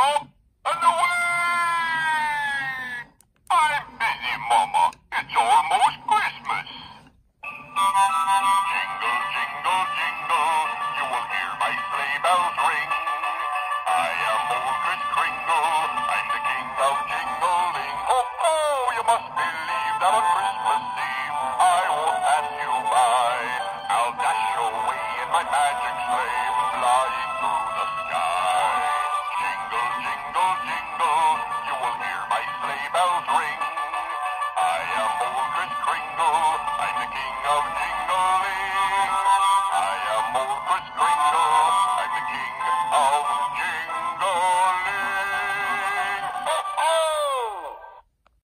off and away! I'm busy, Mama. It's almost Christmas. Jingle, jingle, jingle, you will hear my sleigh bells ring. I am old Kris Kringle, I'm the king of jingling. Oh, oh, you must believe that on Christmas Eve I will pass you by. I'll dash away in my magic sleigh. first grade.